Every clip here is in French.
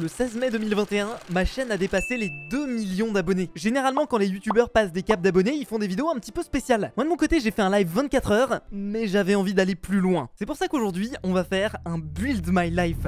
Le 16 mai 2021, ma chaîne a dépassé les 2 millions d'abonnés. Généralement, quand les youtubeurs passent des caps d'abonnés, ils font des vidéos un petit peu spéciales. Moi de mon côté, j'ai fait un live 24 heures, mais j'avais envie d'aller plus loin. C'est pour ça qu'aujourd'hui, on va faire un Build My Life.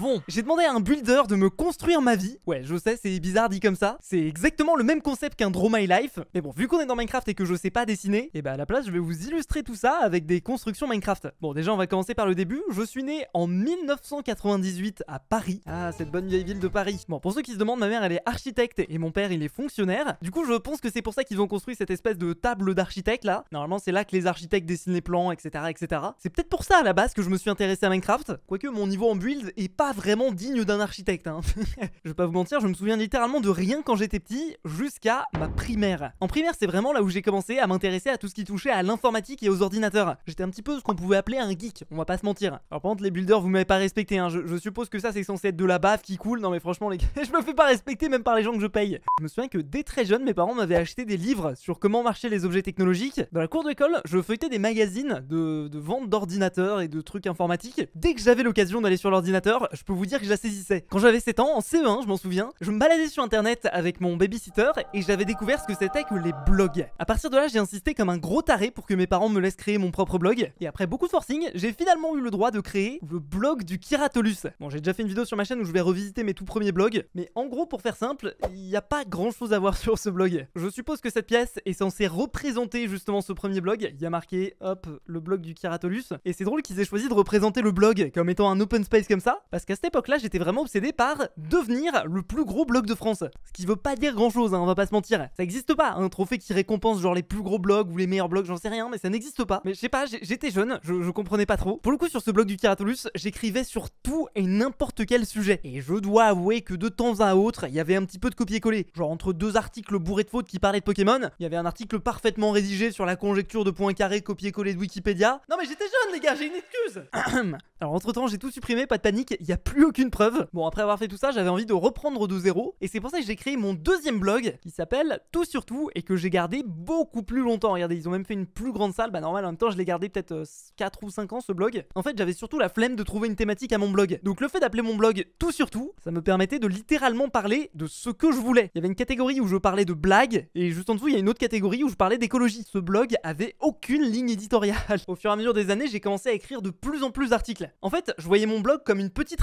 Bon, j'ai demandé à un builder de me construire ma vie. Ouais, je sais, c'est bizarre dit comme ça. C'est exactement le même concept qu'un Draw My Life. Mais bon, vu qu'on est dans Minecraft et que je sais pas dessiner, et eh bah ben, à la place, je vais vous illustrer tout ça avec des constructions Minecraft. Bon, déjà, on va commencer par le début. Je suis né en 1998 à Paris. Ah, cette bonne vieille ville de Paris. Bon, pour ceux qui se demandent, ma mère, elle est architecte et mon père, il est fonctionnaire. Du coup, je pense que c'est pour ça qu'ils ont construit cette espèce de table d'architecte là. Normalement, c'est là que les architectes dessinent les plans, etc., etc. C'est peut-être pour ça à la base que je me suis intéressé à Minecraft. Quoique mon niveau en build est pas vraiment digne d'un architecte. Hein. je vais pas vous mentir, je me souviens littéralement de rien quand j'étais petit jusqu'à ma primaire. En primaire, c'est vraiment là où j'ai commencé à m'intéresser à tout ce qui touchait à l'informatique et aux ordinateurs. J'étais un petit peu ce qu'on pouvait appeler un geek, on va pas se mentir. Alors par contre, les builders, vous m'avez pas respecté. Hein. Je, suppose que ça, c'est censé être de la bave qui coule. Non mais franchement, les gars, je me fais pas respecter même par les gens que je paye. Je me souviens que dès très jeune, mes parents m'avaient acheté des livres sur comment marchaient les objets technologiques. Dans la cour d'école, je feuilletais des magazines de, de vente d'ordinateurs et de trucs informatiques. Dès que j'avais l'occasion d'aller sur l'ordinateur, je peux vous dire que je la saisissais. Quand j'avais 7 ans, en CE1, je m'en souviens, je me baladais sur internet avec mon babysitter et j'avais découvert ce que c'était que les blogs. À partir de là, j'ai insisté comme un gros taré pour que mes parents me laissent créer mon propre blog. Et après beaucoup de forcing, j'ai finalement eu le droit de créer le blog du Kiratolus. Bon, j'ai déjà fait une vidéo sur ma chaîne où je vais revisiter mes tout premiers blogs, mais en gros, pour faire simple, il n'y a pas grand chose à voir sur ce blog. Je suppose que cette pièce est censée représenter justement ce premier blog. Il y a marqué, hop, le blog du Kiratolus. Et c'est drôle qu'ils aient choisi de représenter le blog comme étant un open space comme ça, parce qu'à cette époque-là, j'étais vraiment obsédé par devenir le plus gros blog de France. Ce qui veut pas dire grand chose, hein, on va pas se mentir. Ça existe pas, un trophée qui récompense genre les plus gros blogs ou les meilleurs blogs, j'en sais rien, mais ça n'existe pas. Mais je sais pas, j'étais jeune, je, comprenais pas trop. Pour le coup, sur ce blog du Kiratolus, j'écrivais sur tout et n'importe quel sujet. Et je dois avouer que de temps à autre, il y avait un petit peu de copier-coller. Genre entre deux articles bourrés de fautes qui parlaient de Pokémon, il y avait un article parfaitement rédigé sur la conjecture de Poincaré copier-coller de Wikipédia. Non mais j'étais jeune les gars, j'ai une excuse Alors entre temps, j'ai tout supprimé, pas de panique, il y a plus aucune preuve. Bon, après avoir fait tout ça, j'avais envie de reprendre de zéro. Et c'est pour ça que j'ai créé mon deuxième blog qui s'appelle Tout sur tout et que j'ai gardé beaucoup plus longtemps. Regardez, ils ont même fait une plus grande salle. Bah, normal, en même temps, je l'ai gardé peut-être 4 euh, ou 5 ans ce blog. En fait, j'avais surtout la flemme de trouver une thématique à mon blog. Donc, le fait d'appeler mon blog Tout sur tout, ça me permettait de littéralement parler de ce que je voulais. Il y avait une catégorie où je parlais de blagues et juste en dessous, il y a une autre catégorie où je parlais d'écologie. Ce blog avait aucune ligne éditoriale. Au fur et à mesure des années, j'ai commencé à écrire de plus en plus d'articles. En fait, je voyais mon blog comme une petite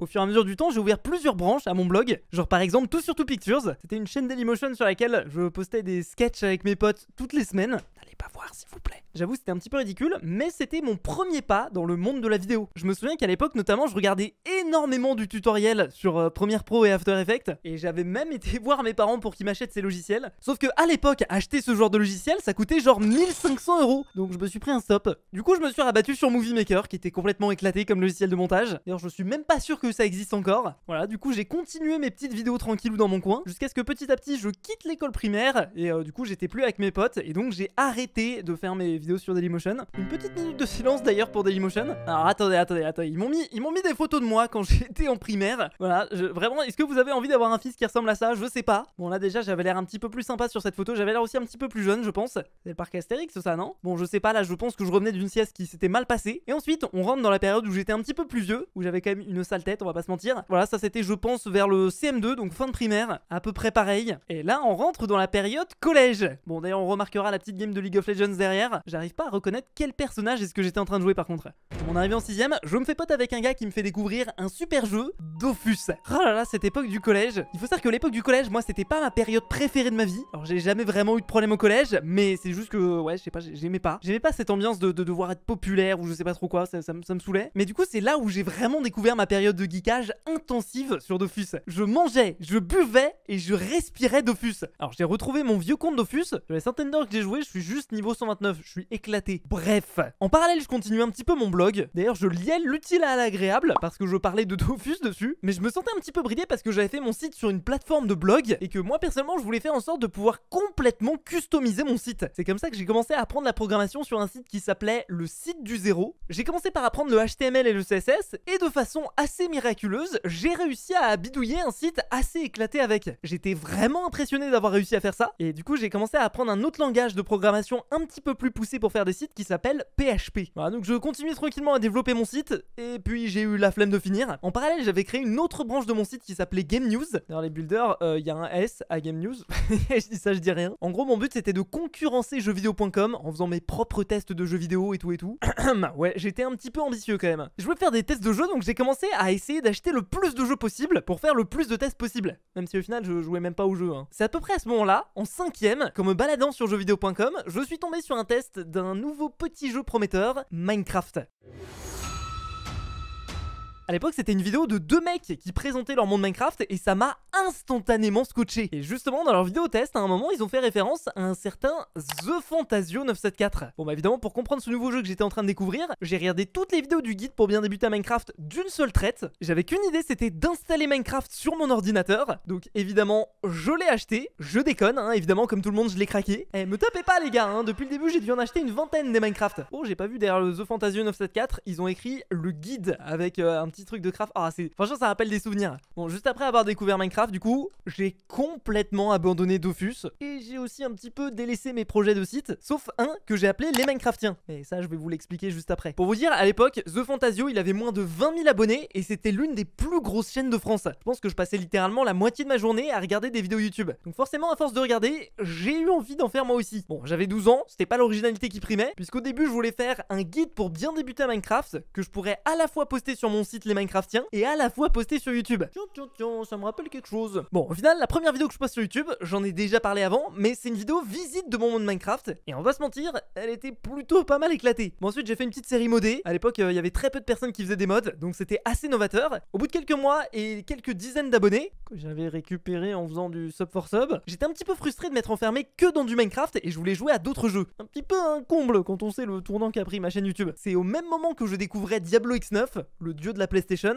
Au fur et à mesure du temps, j'ai ouvert plusieurs branches à mon blog. Genre par exemple Tout sur Tout Pictures. C'était une chaîne Dailymotion sur laquelle je postais des sketchs avec mes potes toutes les semaines. N'allez pas voir s'il vous plaît. J'avoue, c'était un petit peu ridicule, mais c'était mon premier pas dans le monde de la vidéo. Je me souviens qu'à l'époque, notamment, je regardais énormément du tutoriel sur euh, Premiere Pro et After Effects, et j'avais même été voir mes parents pour qu'ils m'achètent ces logiciels. Sauf que à l'époque, acheter ce genre de logiciel, ça coûtait genre 1500 euros. Donc je me suis pris un stop. Du coup, je me suis rabattu sur Movie Maker, qui était complètement éclaté comme logiciel de montage. D'ailleurs, je suis même pas sûr que ça existe encore. Voilà, du coup, j'ai continué mes petites vidéos tranquillou dans mon coin, jusqu'à ce que petit à petit, je quitte l'école primaire, et euh, du coup, j'étais plus avec mes potes, et donc j'ai arrêté de faire mes vidéos sur Dailymotion. Une petite minute de silence d'ailleurs pour Dailymotion. Alors attendez, attendez, attendez. Ils m'ont mis, ils m'ont mis des photos de moi quand j'étais en primaire. Voilà, vraiment, est-ce que vous avez envie d'avoir un fils qui ressemble à ça? Je sais pas. Bon là déjà, j'avais l'air un petit peu plus sympa sur cette photo. J'avais l'air aussi un petit peu plus jeune, je pense. C'est le parc Astérix, ça, non? Bon, je sais pas. Là, je pense que je revenais d'une sieste qui s'était mal passée. Et ensuite, on rentre dans la période où j'étais un petit peu plus vieux, où j'avais quand même une sale tête, on va pas se mentir. Voilà, ça c'était, je pense, vers le CM2, donc fin de primaire, à peu près pareil. Et là, on rentre dans la période collège. Bon, d'ailleurs, on remarquera la petite game de League of Legends derrière. J'arrive pas à reconnaître quel personnage est-ce que j'étais en train de jouer par contre. Mon arrivée en 6 je me fais pote avec un gars qui me fait découvrir super jeu, Dofus. Oh là là, cette époque du collège. Il faut savoir que l'époque du collège, moi, c'était pas ma période préférée de ma vie. Alors, j'ai jamais vraiment eu de problème au collège, mais c'est juste que, ouais, je sais pas, j'aimais pas. J'aimais pas cette ambiance de, devoir être populaire ou je sais pas trop quoi, ça, ça, me saoulait. Mais du coup, c'est là où j'ai vraiment découvert ma période de geekage intensive sur Dofus. Je mangeais, je buvais et je respirais Dofus. Alors, j'ai retrouvé mon vieux compte Dofus. Sur les centaines d'heures que j'ai joué, je suis juste niveau 129. Je suis éclaté. Bref. En parallèle, je continue un petit peu mon blog. D'ailleurs, je liais l'utile à l'agréable parce que je parlais de Dofus dessus, mais je me sentais un petit peu bridé parce que j'avais fait mon site sur une plateforme de blog et que moi personnellement je voulais faire en sorte de pouvoir complètement customiser mon site. C'est comme ça que j'ai commencé à apprendre la programmation sur un site qui s'appelait le site du zéro. J'ai commencé par apprendre le HTML et le CSS et de façon assez miraculeuse, j'ai réussi à bidouiller un site assez éclaté avec. J'étais vraiment impressionné d'avoir réussi à faire ça et du coup j'ai commencé à apprendre un autre langage de programmation un petit peu plus poussé pour faire des sites qui s'appelle PHP. Donc je continue tranquillement à développer mon site et puis j'ai eu la flemme de finir. En parallèle, j'avais créé une autre branche de mon site qui s'appelait Game News. Dans les builders, euh, il y a un S à Game News. je dis ça, je dis rien. En gros, mon but c'était de concurrencer jeuxvideo.com en faisant mes propres tests de jeux vidéo et tout et tout. ouais, j'étais un petit peu ambitieux quand même. Je voulais faire des tests de jeux donc j'ai commencé à essayer d'acheter le plus de jeux possible pour faire le plus de tests possible. Même si au final je jouais même pas au jeu. Hein. C'est à peu près à ce moment-là, en cinquième, comme me baladant sur jeuxvideo.com, je suis tombé sur un test d'un nouveau petit jeu prometteur, Minecraft. À l'époque, c'était une vidéo de deux mecs qui présentaient leur monde Minecraft et ça m'a instantanément scotché. Et justement, dans leur vidéo test, à un moment, ils ont fait référence à un certain The Fantasio 974. Bon, bah évidemment, pour comprendre ce nouveau jeu que j'étais en train de découvrir, j'ai regardé toutes les vidéos du guide pour bien débuter à Minecraft d'une seule traite. J'avais qu'une idée, c'était d'installer Minecraft sur mon ordinateur. Donc évidemment, je l'ai acheté. Je déconne, hein, évidemment, comme tout le monde, je l'ai craqué. Eh, me tapez pas les gars, hein, depuis le début, j'ai dû en acheter une vingtaine des Minecraft. Oh, j'ai pas vu derrière le The Fantasio 974, ils ont écrit le guide avec euh, un petit truc de craft. Ah. Franchement, ça rappelle des souvenirs. Bon, juste après avoir découvert Minecraft, du coup, j'ai complètement abandonné Dofus. Et j'ai aussi un petit peu délaissé mes projets de site. Sauf un que j'ai appelé les Minecraftiens. Et ça, je vais vous l'expliquer juste après. Pour vous dire, à l'époque, The Fantasio, il avait moins de 20 000 abonnés. Et c'était l'une des plus grosses chaînes de France. Je pense que je passais littéralement la moitié de ma journée à regarder des vidéos YouTube. Donc, forcément, à force de regarder, j'ai eu envie d'en faire moi aussi. Bon, j'avais 12 ans, c'était pas l'originalité qui primait. Puisqu'au début, je voulais faire un guide pour bien débuter à Minecraft. Que je pourrais à la fois poster sur mon site les Minecraft et à la fois poster sur YouTube. Tiens, tiens, tiens, ça me rappelle quelque chose. Bon, au final, la première vidéo que je poste sur YouTube, j'en ai déjà parlé avant, mais c'est une vidéo visite de mon monde Minecraft. Et on va se mentir, elle était plutôt pas mal éclatée. Bon, ensuite, j'ai fait une petite série modée. À l'époque, euh, il y avait très peu de personnes qui faisaient des mods, donc c'était assez novateur. Au bout de quelques mois et quelques dizaines d'abonnés, que j'avais récupéré en faisant du sub for sub, j'étais un petit peu frustré de m'être enfermé que dans du Minecraft et je voulais jouer à d'autres jeux. Un petit peu un comble quand on sait le tournant qu'a pris ma chaîne YouTube. C'est au même moment que je découvrais Diablo X9, le dieu de la PlayStation.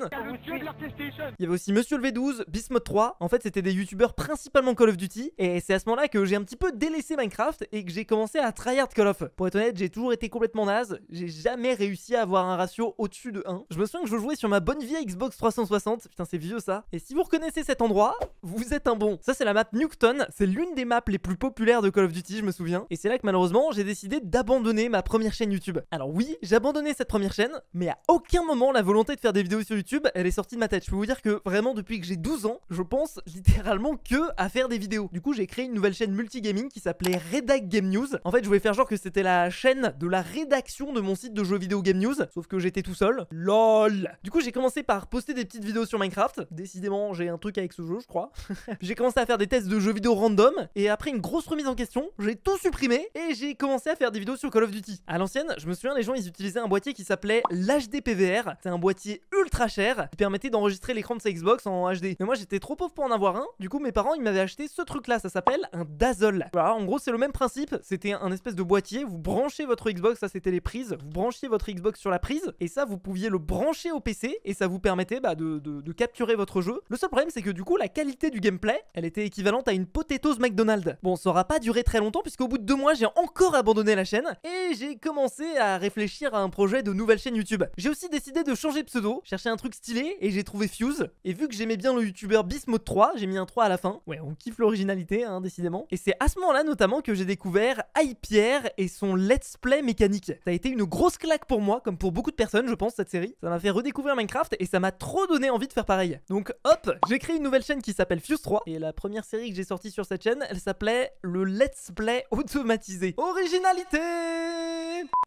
Il y avait aussi Monsieur le V12, Bismode 3. En fait, c'était des youtubeurs principalement Call of Duty. Et c'est à ce moment-là que j'ai un petit peu délaissé Minecraft et que j'ai commencé à tryhard Call of. Pour être honnête, j'ai toujours été complètement naze. J'ai jamais réussi à avoir un ratio au-dessus de 1. Je me souviens que je jouais sur ma bonne vieille Xbox 360. Putain, c'est vieux ça. Et si vous reconnaissez cet endroit, vous êtes un bon. Ça, c'est la map Newton. C'est l'une des maps les plus populaires de Call of Duty, je me souviens. Et c'est là que malheureusement, j'ai décidé d'abandonner ma première chaîne YouTube. Alors oui, j'ai abandonné cette première chaîne, mais à aucun moment la volonté de faire des vidéos sur YouTube, elle est sortie de ma tête. Je peux vous dire que vraiment depuis que j'ai 12 ans, je pense littéralement que à faire des vidéos. Du coup, j'ai créé une nouvelle chaîne multigaming qui s'appelait Redact Game News. En fait, je voulais faire genre que c'était la chaîne de la rédaction de mon site de jeux vidéo Game News, sauf que j'étais tout seul. LOL. Du coup, j'ai commencé par poster des petites vidéos sur Minecraft. Décidément, j'ai un truc avec ce jeu, je crois. j'ai commencé à faire des tests de jeux vidéo random et après une grosse remise en question, j'ai tout supprimé et j'ai commencé à faire des vidéos sur Call of Duty. À l'ancienne, je me souviens les gens ils utilisaient un boîtier qui s'appelait l'HDPVR. C'est un boîtier ultra cher qui permettait d'enregistrer l'écran de sa Xbox en HD. Mais moi j'étais trop pauvre pour en avoir un. Du coup mes parents ils m'avaient acheté ce truc là, ça s'appelle un Dazzle. Voilà, en gros c'est le même principe. C'était un espèce de boîtier. Vous branchez votre Xbox, ça c'était les prises. Vous branchiez votre Xbox sur la prise et ça vous pouviez le brancher au PC et ça vous permettait bah, de, de capturer votre jeu. Le seul problème c'est que du coup la qualité du gameplay elle était équivalente à une potatoes McDonald's. Bon ça aura pas duré très longtemps puisqu'au bout de deux mois j'ai encore abandonné la chaîne et j'ai commencé à réfléchir à un projet de nouvelle chaîne YouTube. J'ai aussi décidé de changer de pseudo, chercher un truc stylé et j'ai trouvé Fuse. Et vu que j'aimais bien le youtubeur Bismode 3, j'ai mis un 3 à la fin. Ouais, on kiffe l'originalité, hein, décidément. Et c'est à ce moment-là notamment que j'ai découvert Pierre et son let's play mécanique. Ça a été une grosse claque pour moi, comme pour beaucoup de personnes, je pense, cette série. Ça m'a fait redécouvrir Minecraft et ça m'a trop donné envie de faire pareil. Donc hop, j'ai créé une nouvelle chaîne qui s'appelle Fuse 3. Et la première série que j'ai sortie sur cette chaîne, elle s'appelait le let's play automatisé. Originalité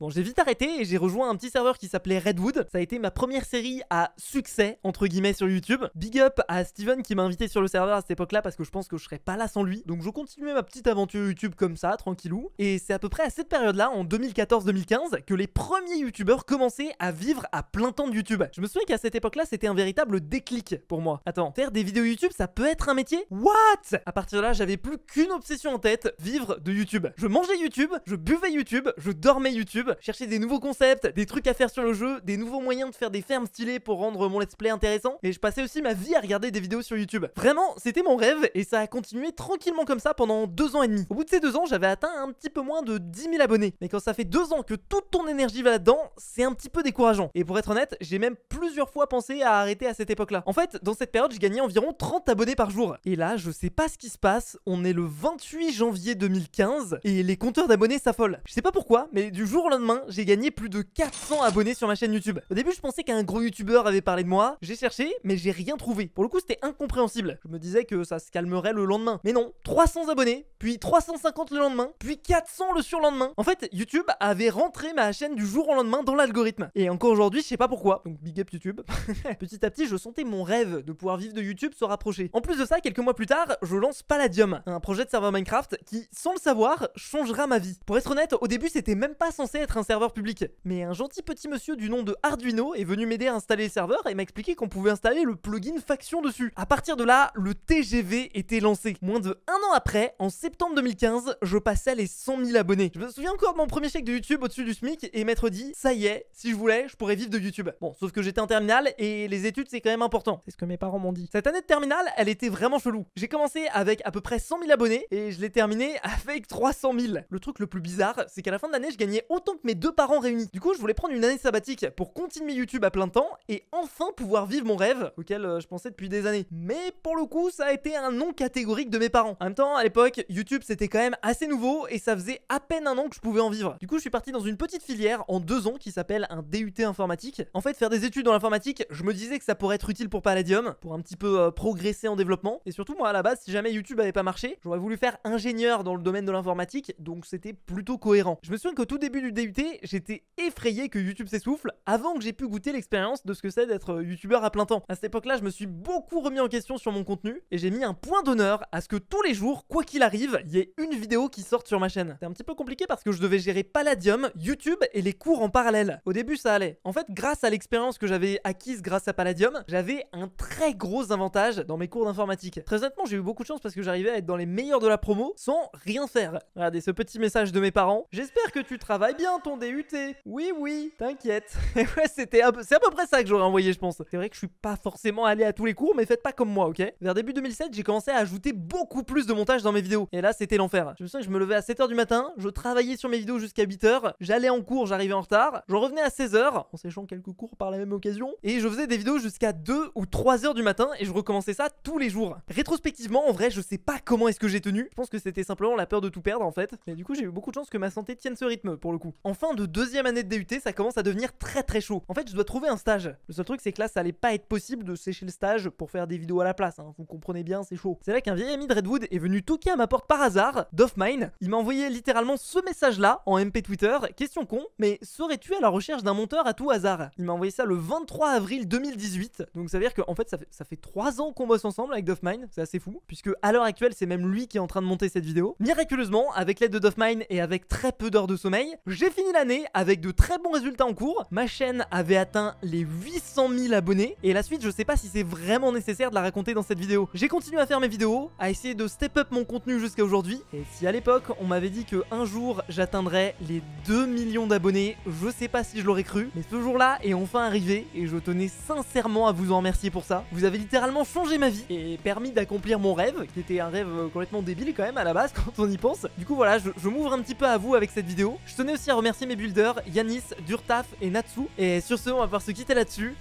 Bon, j'ai vite arrêté et j'ai rejoint un petit serveur qui s'appelait Redwood. Ça a été ma première série à succès, entre guillemets, sur YouTube. Big up à Steven qui m'a invité sur le serveur à cette époque-là parce que je pense que je serais pas là sans lui. Donc je continuais ma petite aventure YouTube comme ça, tranquillou. Et c'est à peu près à cette période-là, en 2014-2015, que les premiers YouTubeurs commençaient à vivre à plein temps de YouTube. Je me souviens qu'à cette époque-là, c'était un véritable déclic pour moi. Attends, faire des vidéos YouTube, ça peut être un métier? What? À partir de là, j'avais plus qu'une obsession en tête, vivre de YouTube. Je mangeais YouTube, je buvais YouTube, je dormais YouTube, cherchais des nouveaux concepts, des trucs à faire sur le jeu, des nouveaux moyens de faire des fermes stylées pour rendre mon let's play intéressant, et je passais aussi ma vie à regarder des vidéos sur YouTube. Vraiment, c'était mon rêve, et ça a continué tranquillement comme ça pendant deux ans et demi. Au bout de ces deux ans, j'avais atteint un petit peu moins de 10 000 abonnés. Mais quand ça fait deux ans que toute ton énergie va là-dedans, c'est un petit peu décourageant. Et pour être honnête, j'ai même plusieurs fois pensé à arrêter à cette époque-là. En fait, dans cette période, je gagnais environ 30 abonnés par jour. Et là, je sais pas ce qui se passe, on est le 28 janvier 2015, et les compteurs d'abonnés s'affolent. Je sais pas pourquoi, mais du jour au lendemain, j'ai gagné plus de 400 abonnés sur ma chaîne YouTube. Au début, je pensais qu'un gros youtubeur avait parlé de moi, j'ai cherché, mais j'ai rien trouvé. Pour le coup, c'était incompréhensible. Je me disais que ça se calmerait le lendemain. Mais non, 300 abonnés, puis 350 le lendemain, puis 400 le surlendemain. En fait, YouTube avait rentré ma chaîne du jour au lendemain dans l'algorithme. Et encore aujourd'hui, je sais pas pourquoi. Donc big up YouTube. Petit à petit, je sentais mon rêve de pouvoir vivre de YouTube se rapprocher. En plus de ça, quelques mois plus tard, je lance Palladium, un projet de serveur Minecraft qui, sans le savoir, changera ma vie. Pour être honnête, au début, c'était même pas censé être un serveur public. Mais un gentil petit monsieur du nom de Arduino est venu m'aider à installer le serveur et m'a expliqué qu'on pouvait installer le plugin Faction dessus. À partir de là, le TGV était lancé. Moins de un an après, en septembre 2015, je passais les 100 000 abonnés. Je me souviens encore de mon premier chèque de YouTube au-dessus du SMIC et m'être dit, ça y est, si je voulais, je pourrais vivre de YouTube. Bon, sauf que j'étais en terminale et les études c'est quand même important. C'est ce que mes parents m'ont dit. Cette année de terminale, elle était vraiment chelou. J'ai commencé avec à peu près 100 000 abonnés et je l'ai terminé avec 300 000. Le truc le plus bizarre, c'est qu'à la fin de l'année, je gagnais autant que mes deux parents réunis. Du coup, je voulais prendre une année sabbatique pour continuer YouTube à plein temps et enfin pouvoir vivre mon rêve auquel euh, je pensais depuis des années. Mais pour le coup, ça a été un non catégorique de mes parents. En même temps, à l'époque, YouTube c'était quand même assez nouveau et ça faisait à peine un an que je pouvais en vivre. Du coup, je suis parti dans une petite filière en deux ans qui s'appelle un DUT informatique. En fait, faire des études dans l'informatique, je me disais que ça pourrait être utile pour Palladium, pour un petit peu euh, progresser en développement. Et surtout, moi à la base, si jamais YouTube avait pas marché, j'aurais voulu faire ingénieur dans le domaine de l'informatique, donc c'était plutôt cohérent. Je me souviens qu'au tout début du DUT, j'étais effrayé que YouTube s'essouffle avant que j'ai pu goûter l'expérience de ce que c'est d'être euh, youtubeur à plein temps. À cette époque-là, je me suis beaucoup remis en question sur mon contenu et j'ai mis un point d'honneur à ce que tous les jours, quoi qu'il arrive, il y ait une vidéo qui sorte sur ma chaîne. C'est un petit peu compliqué parce que je devais gérer Palladium, YouTube et les cours en parallèle. Au début, ça allait. En fait, grâce à l'expérience que j'avais acquise grâce à Palladium, j'avais un très gros avantage dans mes cours d'informatique. Très honnêtement, j'ai eu beaucoup de chance parce que j'arrivais à être dans les meilleurs de la promo sans rien faire. Regardez ce petit message de mes parents. J'espère que tu travailles bien ton DUT. Oui, oui, t'inquiète. C'était c'est à peu près ça que j'aurais envoyé, je pense. C'est vrai que je suis pas forcément allé à tous les cours, mais faites pas comme moi, ok? Vers début 2007, j'ai commencé à ajouter beaucoup plus de montage dans mes vidéos. Et là, c'était l'enfer. Je me souviens que je me levais à 7h du matin, je travaillais sur mes vidéos jusqu'à 8h, j'allais en cours, j'arrivais en retard, je revenais à 16h, en séchant quelques cours par la même occasion, et je faisais des vidéos jusqu'à 2 ou 3h du matin, et je recommençais ça tous les jours. Rétrospectivement, en vrai, je sais pas comment est-ce que j'ai tenu. Je pense que c'était simplement la peur de tout perdre, en fait. Mais du coup, j'ai eu beaucoup de chance que ma santé tienne ce rythme, pour le coup. En fin de deuxième année de DUT, ça commence à devenir très très chaud. En fait, je dois trouver un stage. Le seul truc, c'est que là, ça allait pas être possible de sécher le stage pour faire des vidéos à la place. hein. Vous comprenez bien, c'est chaud. C'est là qu'un vieil ami de Redwood est venu toquer à ma porte par hasard, d'Offmine. Il m'a envoyé littéralement ce message-là en MP Twitter. Question con, mais serais-tu à la recherche d'un monteur à tout hasard? Il m'a envoyé ça le 23 avril 2018. Donc ça veut dire qu'en fait, ça fait, ça fait 3 ans qu'on bosse ensemble avec Doffmine. C'est assez fou. Puisque à l'heure actuelle, c'est même lui qui est en train de monter cette vidéo. Miraculeusement, avec l'aide de Doffmine et avec très peu d'heures de sommeil, j'ai fini l'année avec de très bons résultats en cours. Ma chaîne avait atteint les 800 000 abonnés. Et la suite, je sais pas si c'est vraiment nécessaire de la raconter dans cette vidéo. J'ai continué à faire mes vidéos, à essayer de step up mon contenu jusqu'à aujourd'hui. Et si à l'époque, on m'avait dit que un jour j'atteindrais les 2 millions d'abonnés, je sais pas si je l'aurais cru. Mais ce jour-là est enfin arrivé et je tenais sincèrement à vous en remercier pour ça. Vous avez littéralement changé ma vie et permis d'accomplir mon rêve, qui était un rêve euh, complètement débile quand même à la base quand on y pense. Du coup voilà, je, je m'ouvre un petit peu à vous avec cette vidéo. Je tenais aussi à remercier mes builders, Yanis, Durtaf et Natsu. Et sur ce, on va pouvoir se quitter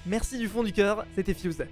Merci du fond du cœur, c'était Fuse.